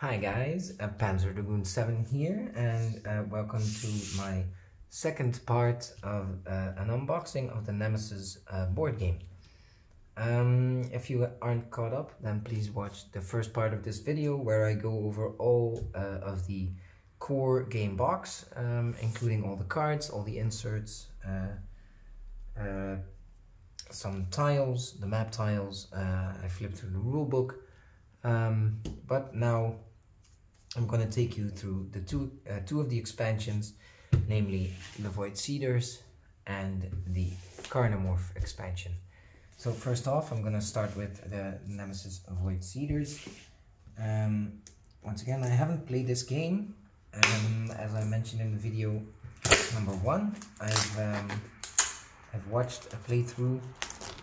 Hi guys, uh, Panzer Dragoon 7 here and uh, welcome to my second part of uh, an unboxing of the Nemesis uh, board game. Um, if you aren't caught up then please watch the first part of this video where I go over all uh, of the core game box um, including all the cards, all the inserts, uh, some tiles, the map tiles, I flipped through the rulebook um, but now I'm going to take you through the two, uh, two of the expansions, namely the Void Seeders and the Carnomorph expansion. So first off, I'm going to start with the Nemesis Void Seeders. Um, once again, I haven't played this game. Um, as I mentioned in the video number one, I've, um, I've watched a playthrough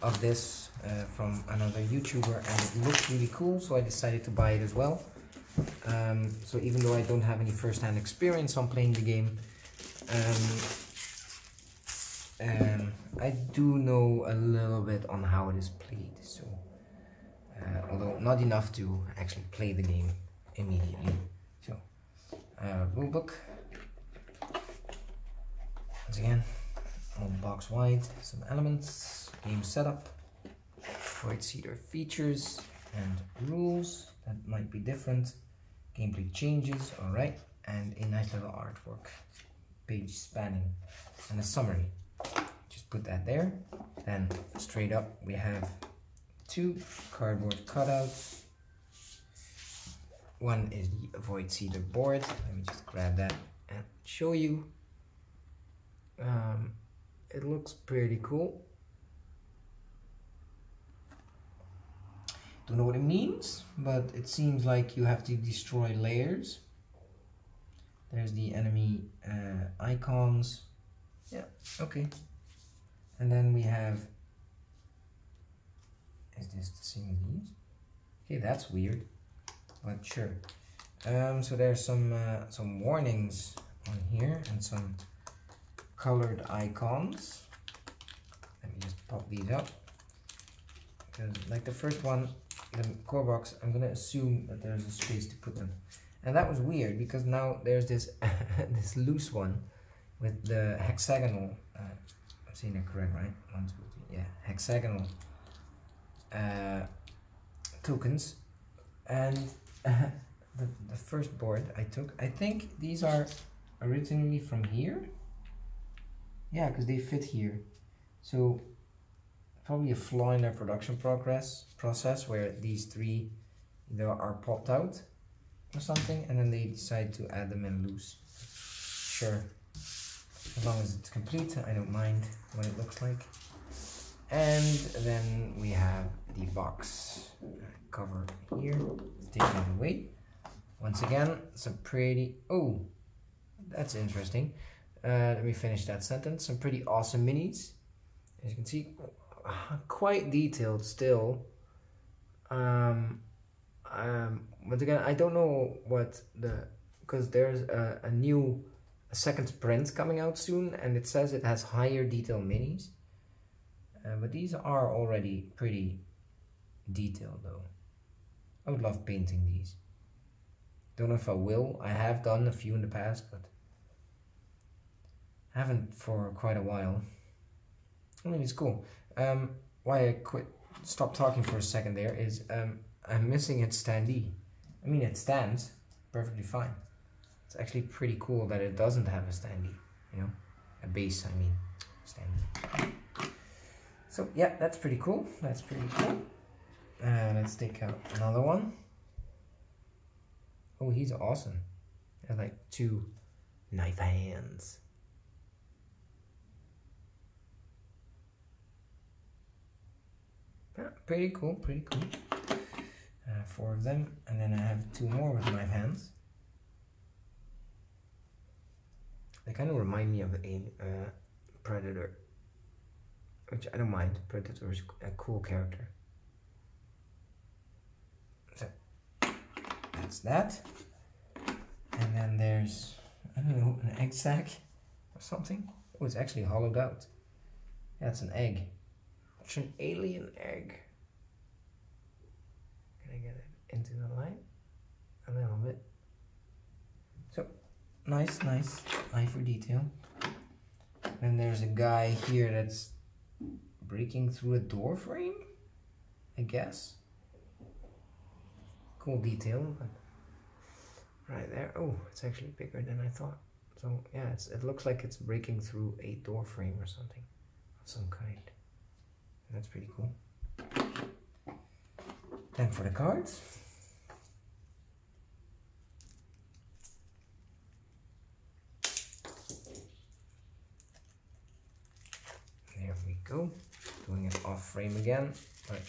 of this uh, from another YouTuber and it looked really cool, so I decided to buy it as well. Um, so even though I don't have any first-hand experience on playing the game, um, um, I do know a little bit on how it is played. So, uh, although not enough to actually play the game immediately. So, uh. Once again, box wide, some elements, game setup, Void Seeder features and rules that might be different gameplay changes, all right, and a nice little artwork, page spanning, and a summary. Just put that there. Then straight up we have two cardboard cutouts. One is the Void Seeder board. Let me just grab that and show you. Um, it looks pretty cool. Don't know what it means, but it seems like you have to destroy layers. There's the enemy uh, icons. Yeah, okay. And then we have, is this the same as these? Okay, that's weird, but sure. Um, so there's some uh, some warnings on here and some colored icons. Let me just pop these up. Like the first one, the core box, I'm gonna assume that there's a space to put them. And that was weird because now there's this this loose one with the hexagonal. Uh, I'm saying that correct, right? One, two, three. Yeah, hexagonal uh, tokens, and uh, the the first board I took. I think these are originally from here. Yeah, because they fit here. So probably a flaw in their production progress process where these three either are popped out or something and then they decide to add them in loose. Sure. As long as it's complete, I don't mind what it looks like. And then we have the box cover here. Let's take away. Once again, some pretty, oh, that's interesting. Uh, let me finish that sentence. Some pretty awesome minis. As you can see, quite detailed still. Um, um, but again, I don't know what the because there's a, a new a second print coming out soon, and it says it has higher detail minis. Uh, but these are already pretty detailed though. I would love painting these. Don't know if I will. I have done a few in the past, but haven't for quite a while. I mean, it's cool. Um, why I quit, stop talking for a second there is um, I'm missing its standee. I mean, it stands perfectly fine. It's actually pretty cool that it doesn't have a standee, you know, a base, I mean, standee. So yeah, that's pretty cool. That's pretty cool. Uh, let's take out another one. Oh, he's awesome. Has like two knife hands. Yeah, pretty cool, pretty cool. Uh, four of them, and then I have two more with my hands. They kind of remind me of a uh, Predator, which I don't mind. Predator is a cool character. So, that's that. And then there's, I don't know, an egg sac or something. Oh, it's actually hollowed out. That's an egg. It's an alien egg. Can I get it into the light? A little bit. So, nice, nice. Eye for detail. And there's a guy here that's breaking through a door frame, I guess. Cool detail. Right there. Oh, it's actually bigger than I thought. So yeah, it looks like it's breaking through a door frame or something of some kind. That's pretty cool. Then for the cards. There we go. Doing it off frame again. But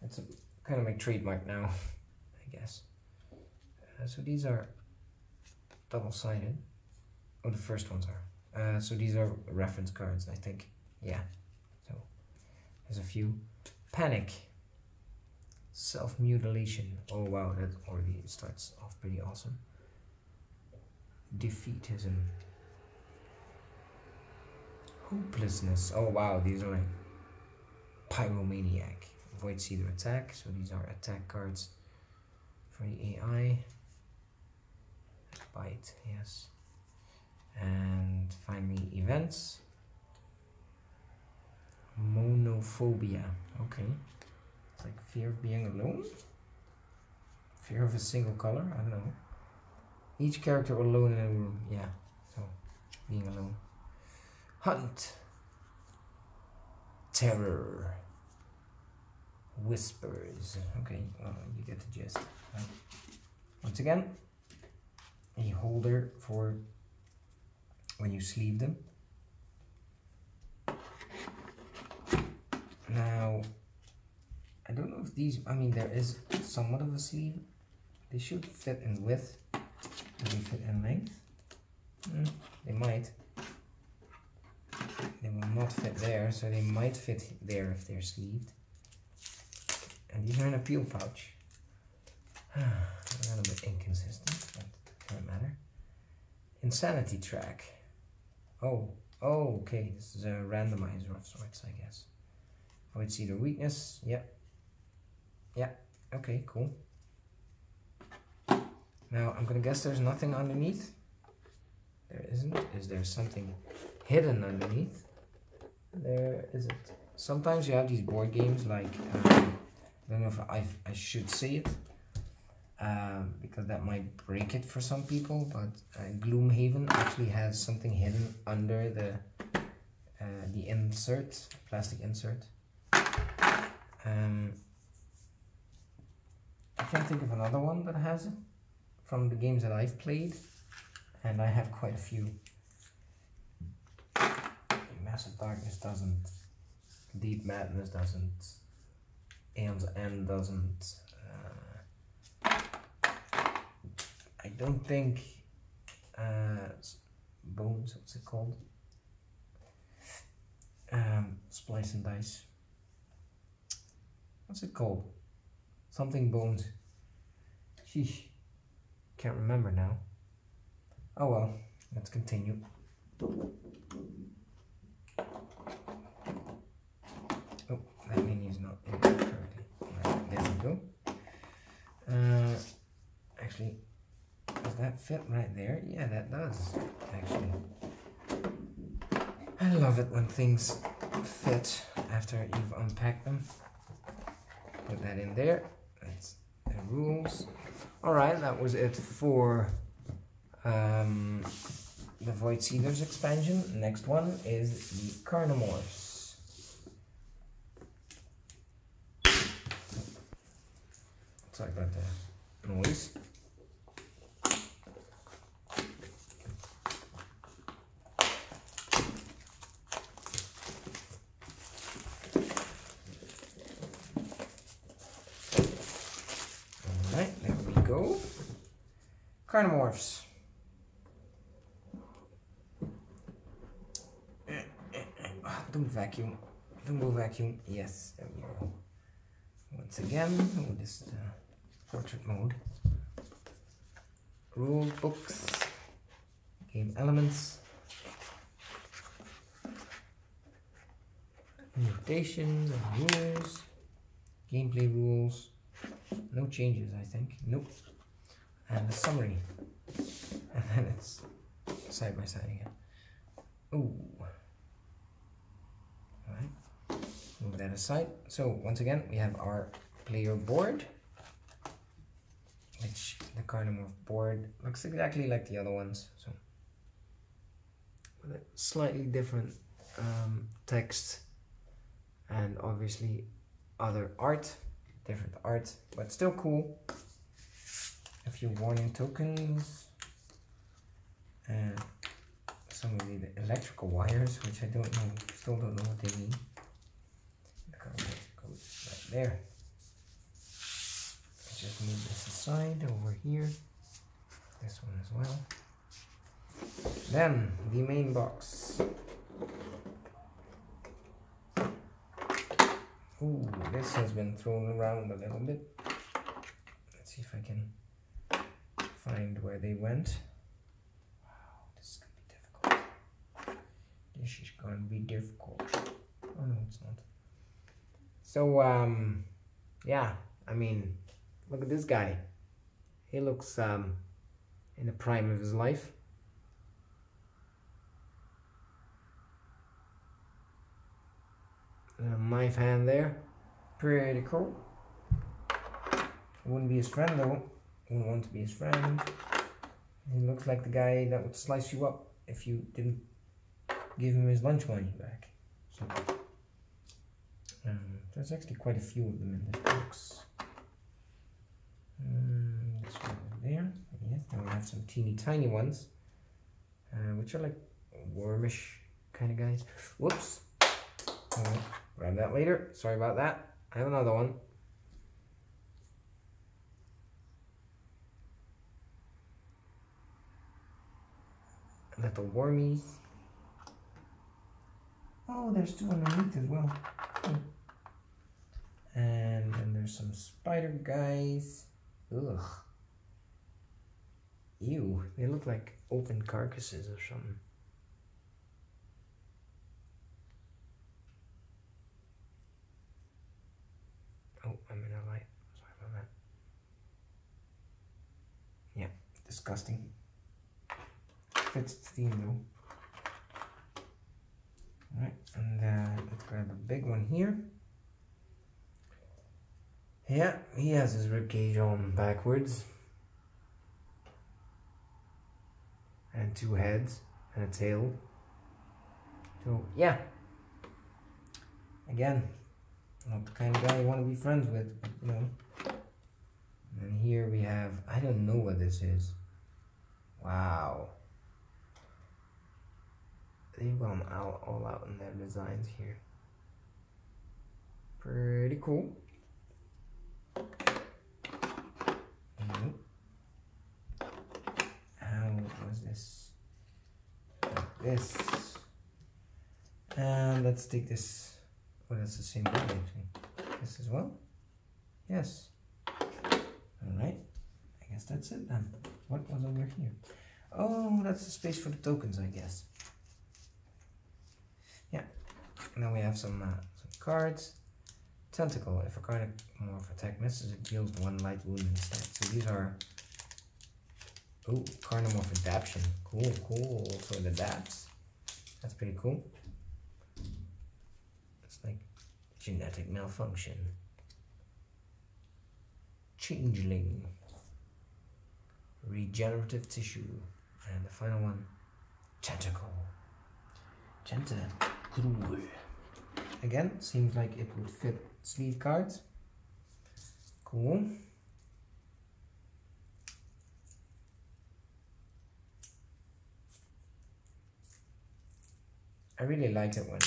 that's a, kind of my trademark now, I guess. Uh, so these are double-sided. Oh, the first ones are. Uh, so these are reference cards, I think. Yeah. There's a few. Panic. Self-mutilation. Oh wow, that already starts off pretty awesome. Defeatism. Hopelessness. Oh wow, these are like Pyromaniac. Void Seeder attack. So these are attack cards for the AI. Bite, yes. And finally, events. Monophobia. Okay. It's like fear of being alone? Fear of a single color? I don't know. Each character alone in a room. Yeah. So, being alone. Hunt. Terror. Whispers. Okay, well, you get the gist. Right? Once again, a holder for when you sleeve them. Now, I don't know if these, I mean, there is somewhat of a sleeve. They should fit in width. They fit in length? Mm, they might. They will not fit there, so they might fit there if they're sleeved. And these are in a peel pouch. a little bit inconsistent, but doesn't matter. Insanity track. Oh, oh, okay. This is a randomizer of sorts, I guess. Void Seeder weakness. Yep. Yeah. Okay, cool. Now, I'm gonna guess there's nothing underneath. There isn't. Is there something hidden underneath? There isn't. Sometimes you have these board games like, um, I don't know if I, I should say it, um, because that might break it for some people, but uh, Gloomhaven actually has something hidden under the uh, the insert, plastic insert. Um, I can't think of another one that has it from the games that I've played, and I have quite a few. Massive Darkness doesn't, Deep Madness doesn't, Aeon's End doesn't, I don't think uh, bones. What's it called? Um, splice and dice. What's it called? Something bones. Sheesh. Can't remember now. Oh well. Let's continue. Oh, that menu is not in correctly. Right, there we go. Uh, actually, does that fit right there? Yeah, that does, actually. I love it when things fit after you've unpacked them. Put that in there. That's the rules. Alright, that was it for um, the Void Seeders expansion. Next one is the Carnomorphs. Sorry about the noise. Carnomorphs. Don't vacuum. Don't go vacuum. Yes, there we go. Once again, oh, this is portrait mode. Rule books, game elements, mutations and rules, gameplay rules. No changes, I think. Nope and the summary. and then it's side by side again. Ooh. Alright, move that aside. So once again, we have our player board, which the Carnomorph board looks exactly like the other ones. So with a slightly different um, text and obviously other art, different art, but still cool. Few warning tokens and some of the electrical wires, which I don't know, still don't know what they mean. Goes right there. Just move this aside over here. This one as well. Then the main box. Ooh, this has been thrown around a little bit. Let's see if I can find where they went. Wow, this is gonna be difficult. This is gonna be difficult. Oh no, it's not. So um, yeah, I mean, look at this guy. He looks um in the prime of his life. Knife hand there. Pretty cool. Wouldn't be his friend though. Wouldn't want to be his friend. He looks like the guy that would slice you up if you didn't give him his lunch money back. So, um, there's actually quite a few of them in this box. Um, this one there. Yes, then we have some teeny tiny ones, uh, which are like wormish kind of guys. Whoops. Grab that later. Sorry about that. I have another one. Little wormies. Oh, there's two underneath as well. Oh. And then there's some spider guys. Ugh. Ew, they look like open carcasses or something. Oh, I'm in a light. Sorry about that. Yeah, disgusting. Fits the though. Alright, and uh, let's grab a big one here. Yeah, he has his ribcage on backwards. And two heads and a tail. So, yeah. Again, not the kind of guy you want to be friends with, you know. And here we have, I don't know what this is. Wow. They've gone out, all out in their designs here. Pretty cool. How was this? This. And let's take this. Oh, the same thing. This as well? Yes. Alright. I guess that's it then. What was over here? Oh, that's the space for the tokens, I guess. Yeah. Now we have some, uh, some cards. Tentacle. If a card morph attack misses, it deals one light wound instead. So these are. Oh, Carnomorph Adaption. Cool, cool. So it adapts. That's pretty cool. It's like genetic malfunction. Changeling. Regenerative tissue. And the final one, Tentacle. Tentacle. Again, seems like it would fit sleeve cards. Cool. I really like it when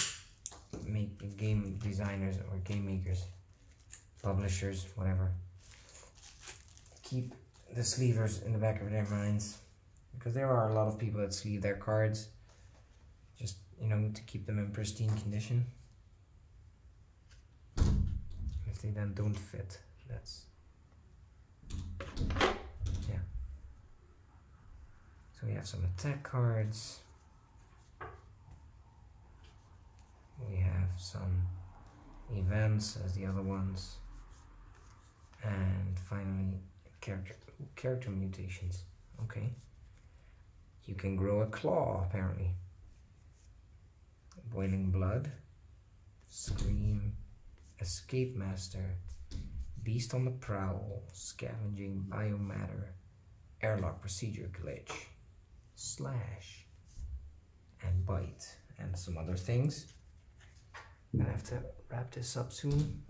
make game designers or game makers, publishers, whatever, keep the sleevers in the back of their minds because there are a lot of people that sleeve their cards just you know to keep them in pristine condition then don't fit that's yeah so we have some attack cards we have some events as the other ones and finally character character mutations okay You can grow a claw, apparently. Boiling Blood. Scream. Escape Master. Beast on the Prowl. Scavenging Biomatter. Airlock Procedure Glitch. Slash. And Bite. And some other things. I'm gonna have to wrap this up soon.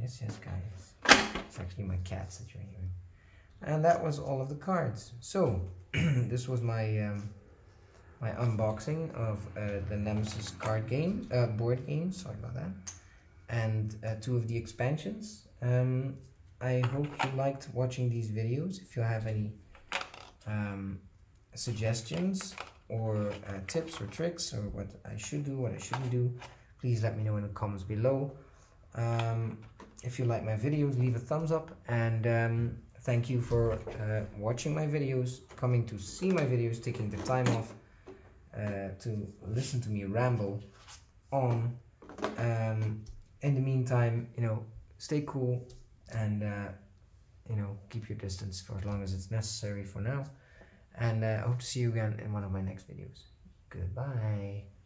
Yes, yes, guys. It's actually my cats that you're hearing. And that was all of the cards. So, this was my um, my unboxing of uh, the Nemesis card game, uh, board game, sorry about that. And uh, two of the expansions. Um, I hope you liked watching these videos. If you have any um, suggestions or uh, tips or tricks or what I should do, what I shouldn't do, please let me know in the comments below. Um, if you like my videos, leave a thumbs up and um, thank you for uh, watching my videos, coming to see my videos, taking the time off uh, to listen to me ramble on. Um, in the meantime, you know, stay cool and, uh, you know, keep your distance for as long as it's necessary for now. And uh, I hope to see you again in one of my next videos. Goodbye.